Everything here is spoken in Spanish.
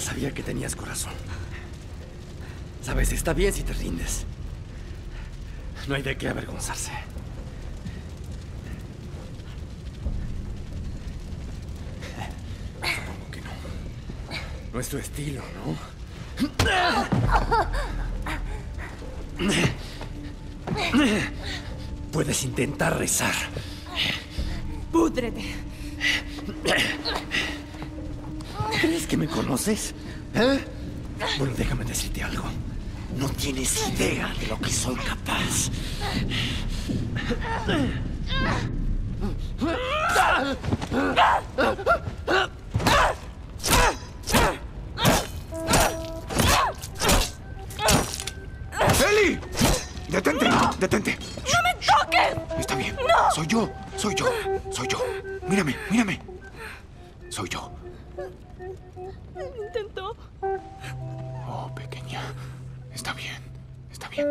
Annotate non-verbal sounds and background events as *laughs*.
Sabía que tenías corazón. Sabes, está bien si te rindes. No hay de qué avergonzarse. Supongo que no. No es tu estilo, ¿no? *laughs* Puedes intentar rezar. Púdrete. ¿Crees que me conoces? ¿Eh? Bueno, déjame decirte algo. No tienes idea de lo que soy capaz. ¡Eli! ¡Detente! ¡Detente! Está bien. ¡No! Soy yo. Soy yo. Soy yo. Mírame, mírame. Soy yo. Intentó. Oh, pequeña. Está bien. Está bien.